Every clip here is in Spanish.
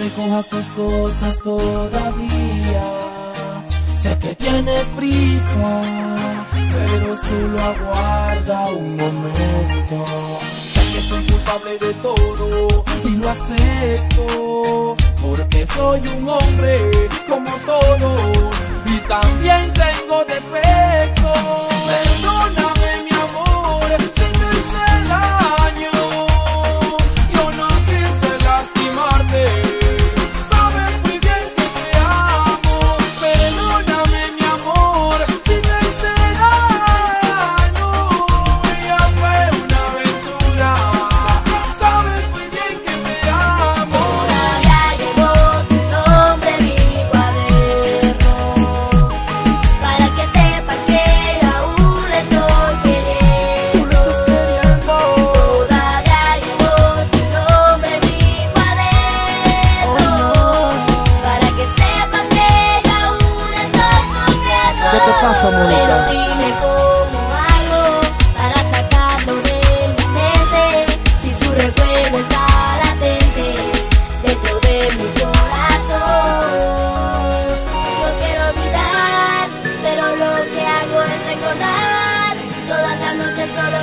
recojas tus cosas todavía. Sé que tienes prisa, pero solo aguarda un momento. Sé que soy culpable de todo y lo acepto, porque soy un hombre como todos y también tengo defectos.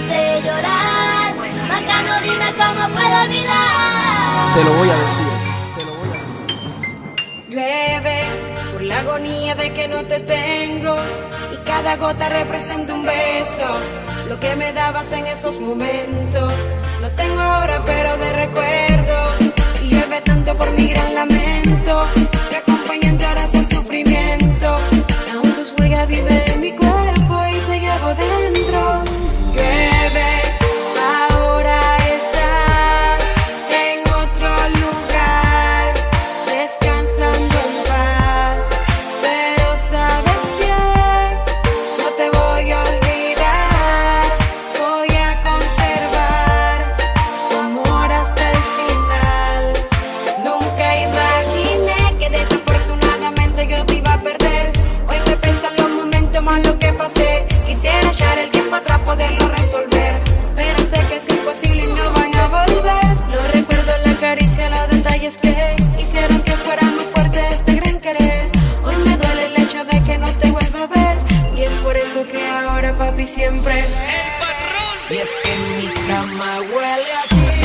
sé llorar. Macano, dime cómo puedo olvidar. Te lo voy a decir, te lo voy a decir. Llueve por la agonía de que no te tengo. Y cada gota representa un beso. Lo que me dabas en esos momentos. Lo tengo ahora, pero de recuerdo. Y llueve tanto por mi gran lamento. que hicieron que fuera muy fuerte este gran querer. Hoy me duele el hecho de que no te vuelva a ver. Y es por eso que ahora, papi, siempre. El patrón. Y es que mi cama huele a ti.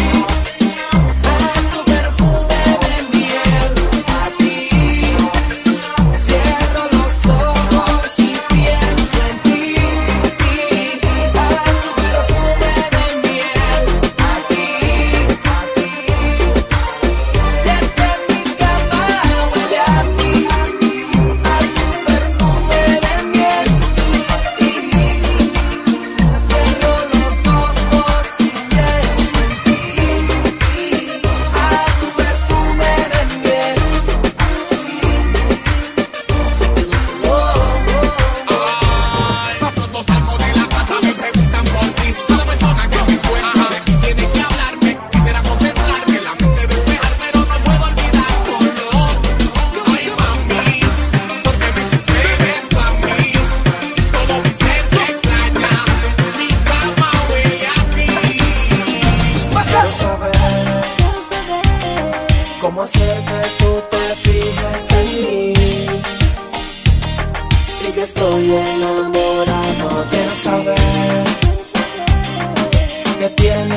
¿Cómo hacer que tú te fijes en mí? Si yo estoy enamorado, quiero saber que tienes.